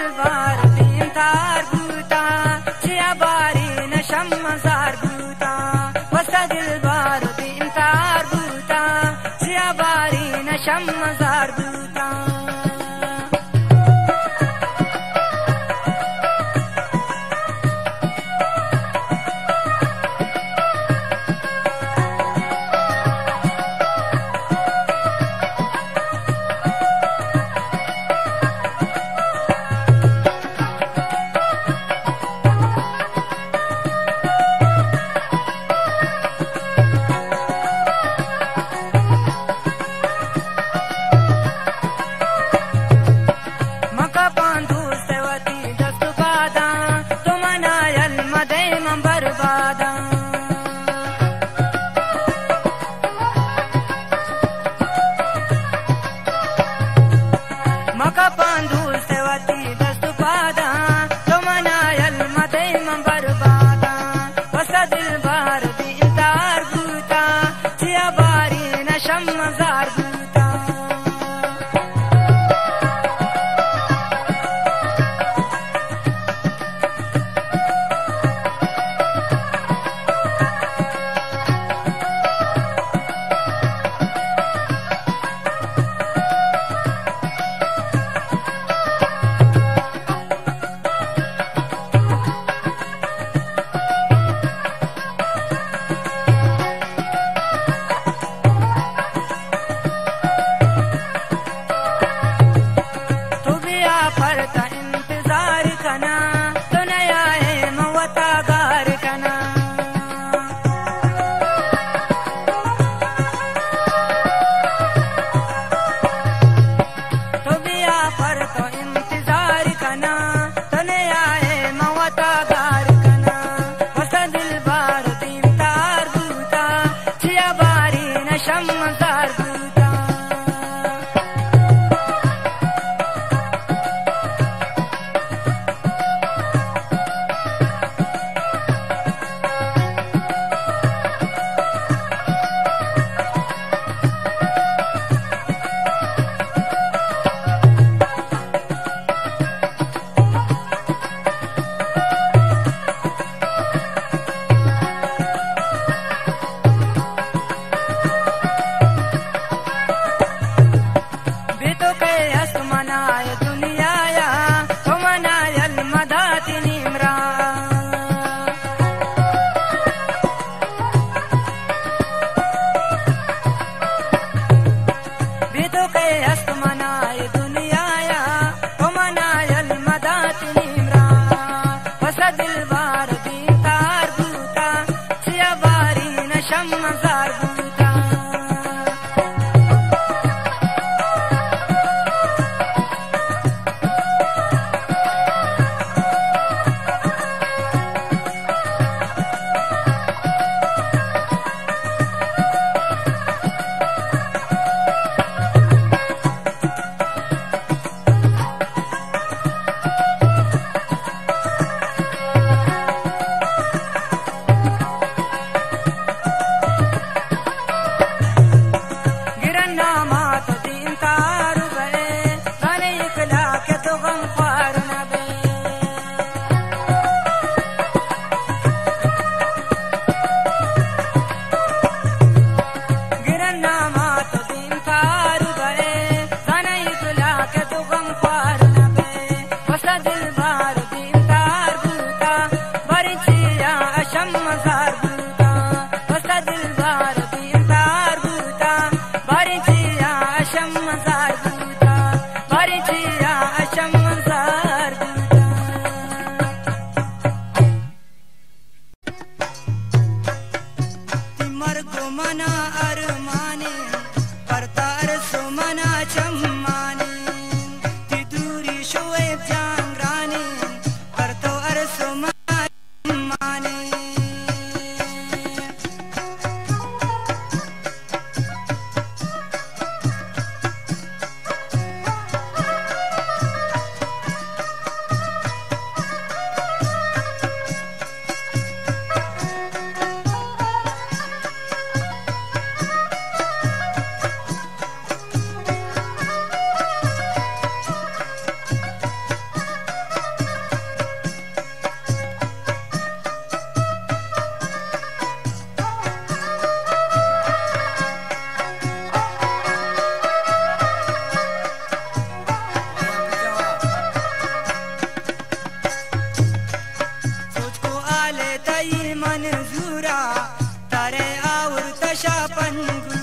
सुमना चम्मानी ती அன்பு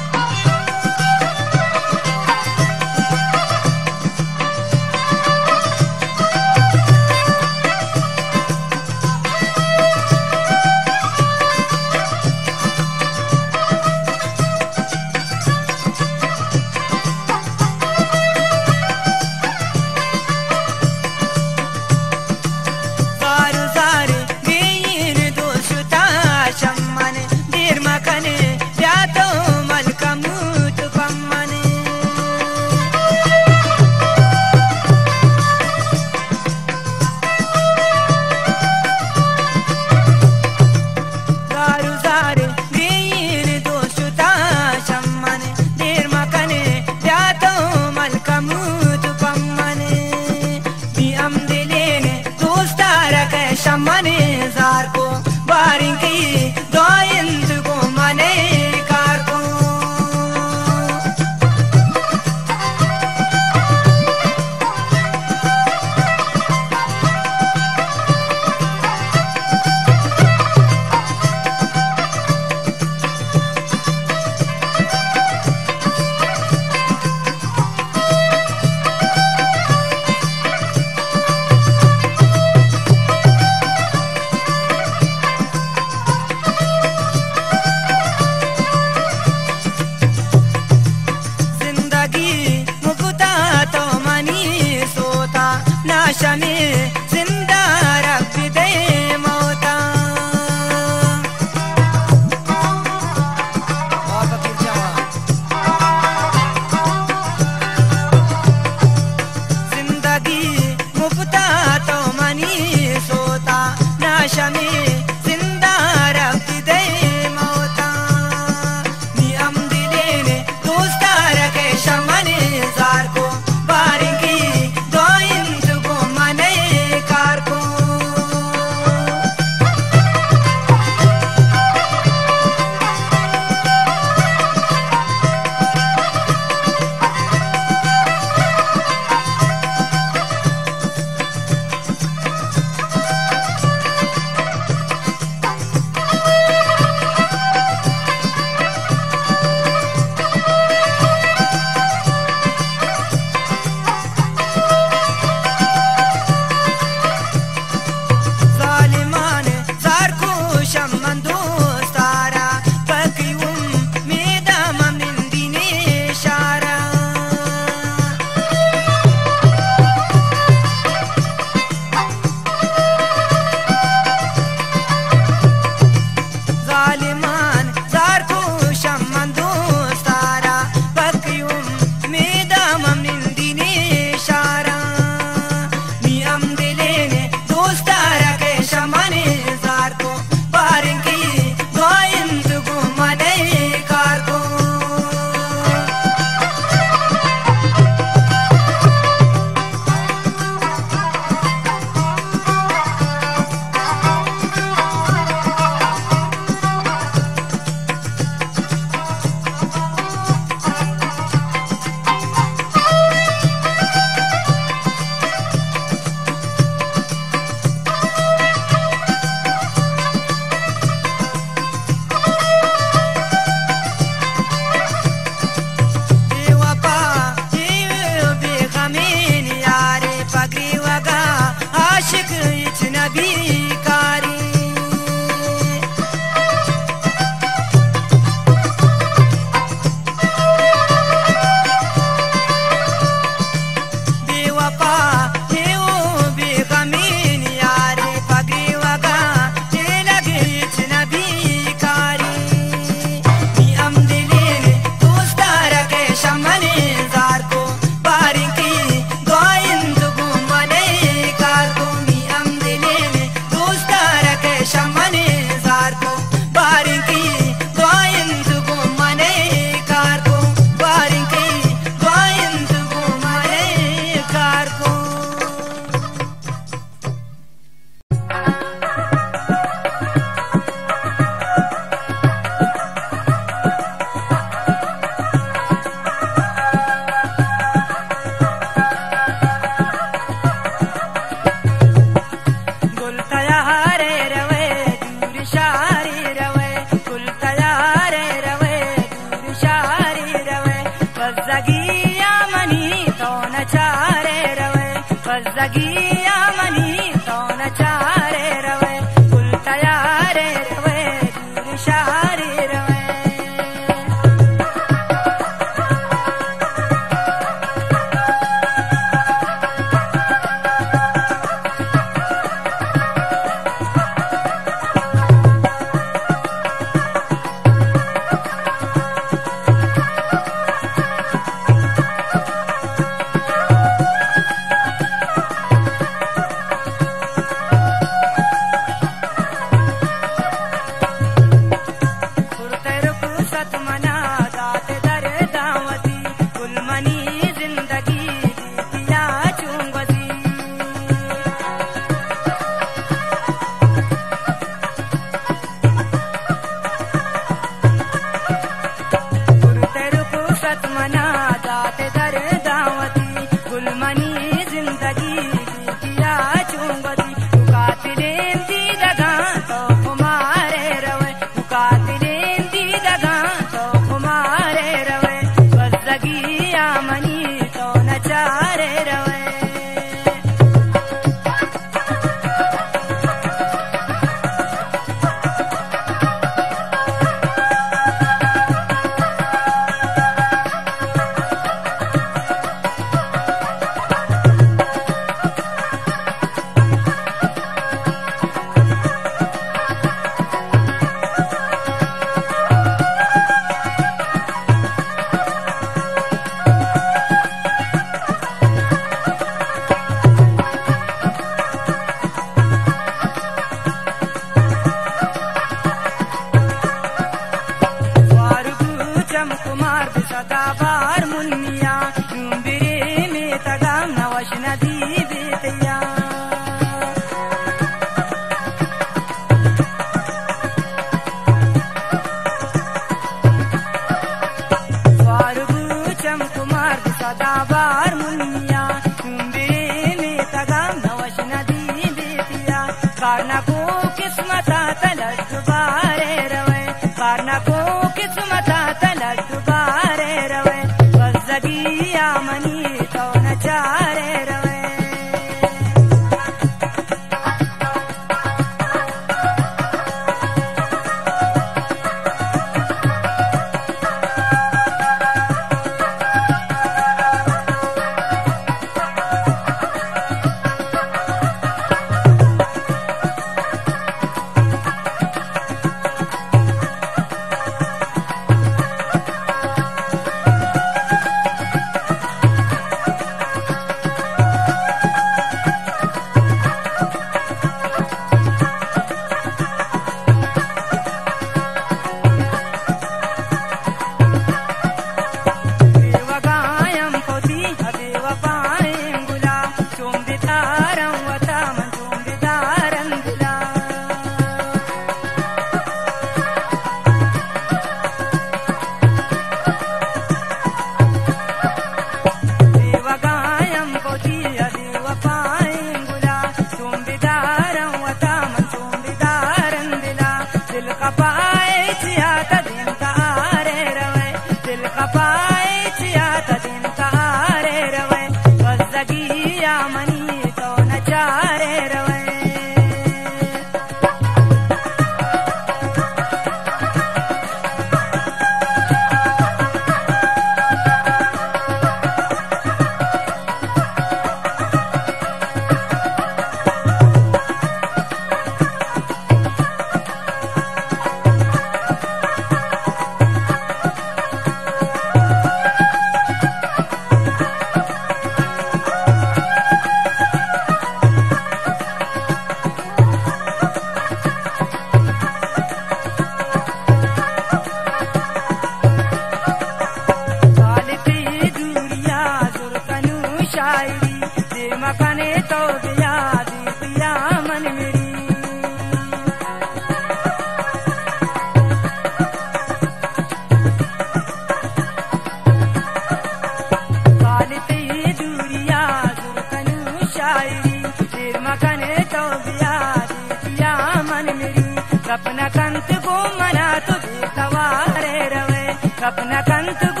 Kapna kantu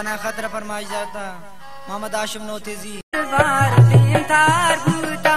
जाना खतरा फरमाई जाता। मोहम्मद आशिम नोतेजी। दिल बार दिन तार बूता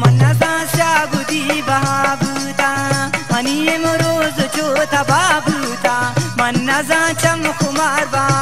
मनसा शागु बाभूता अनिमरो दाभूता मनसा चम कुमार कुमा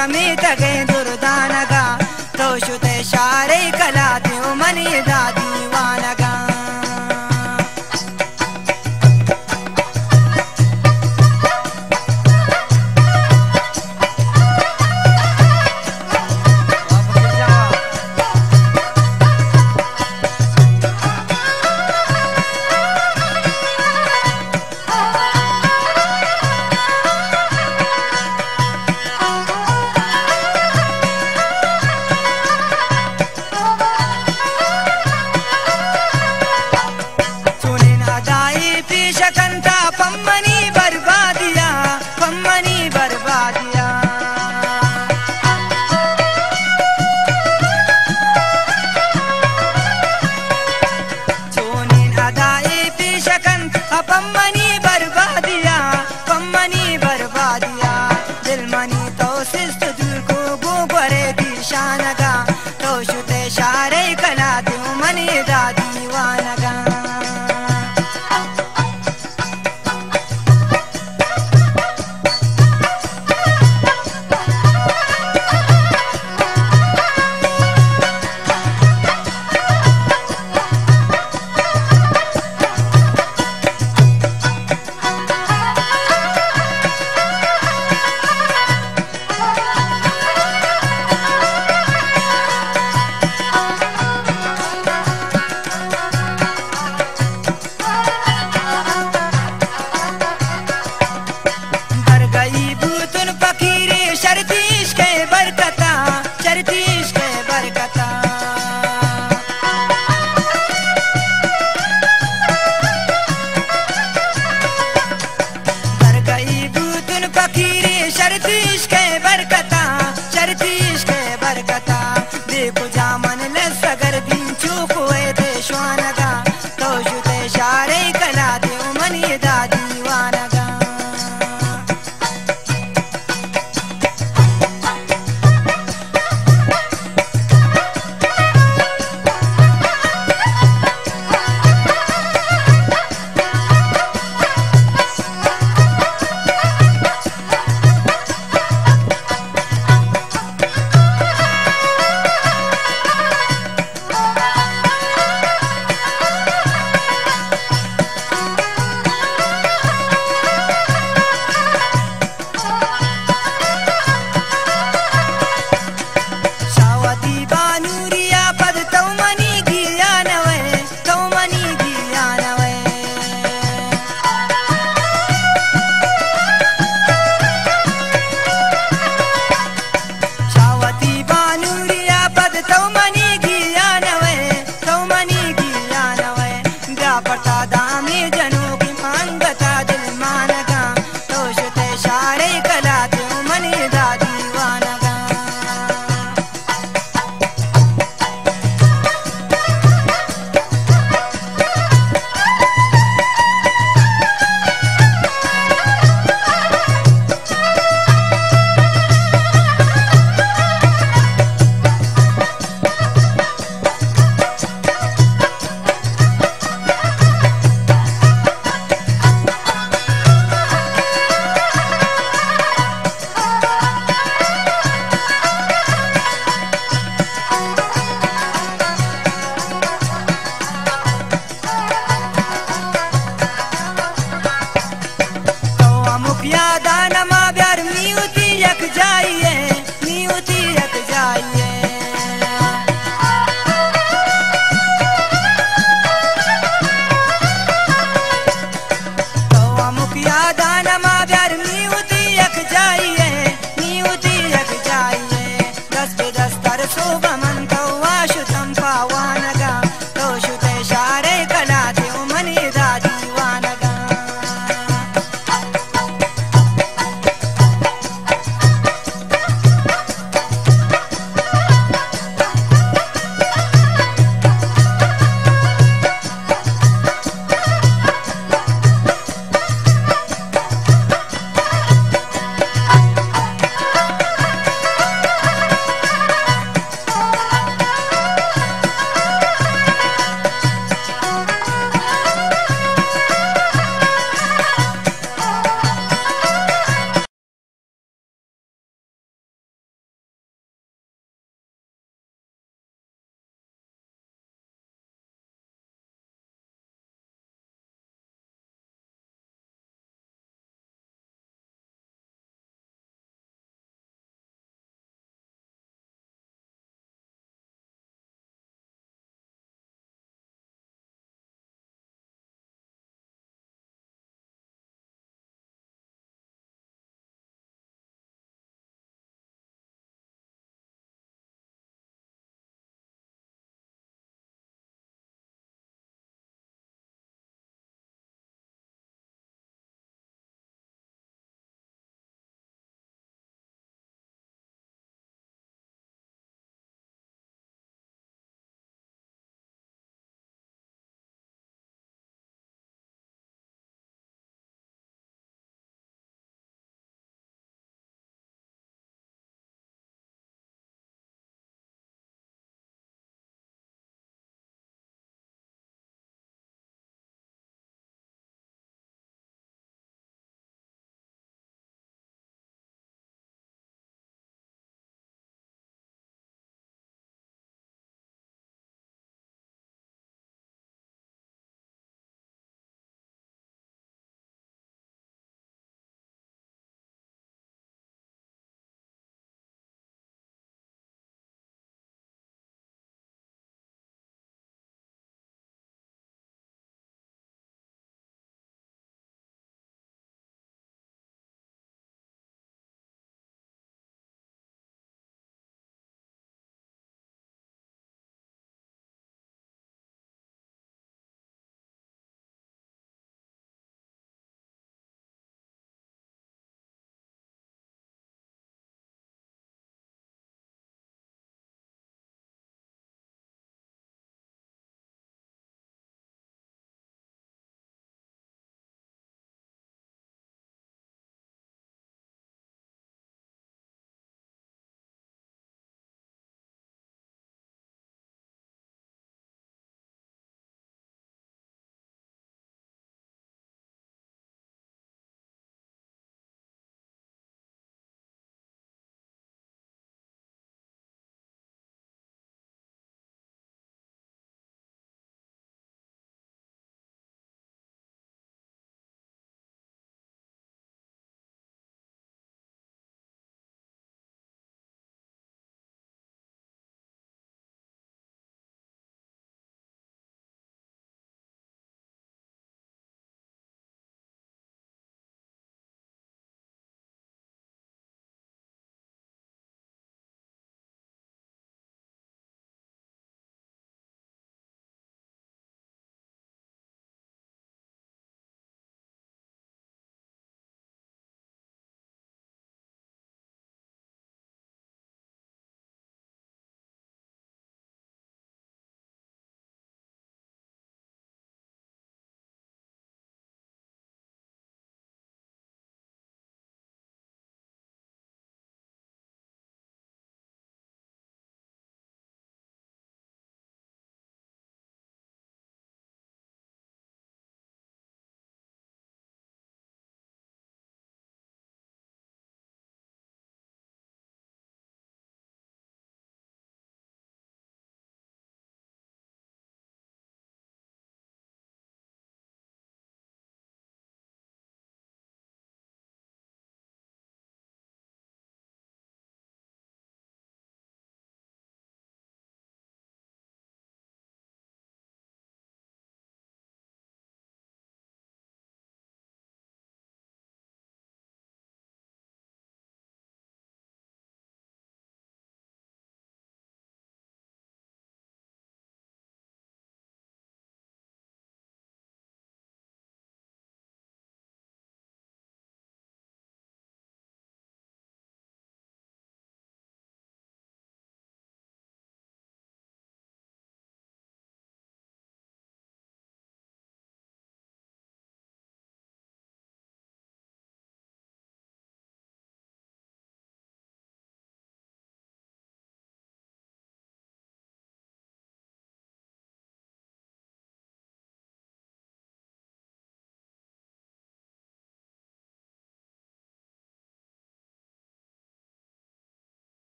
chamita que பட்டாதான்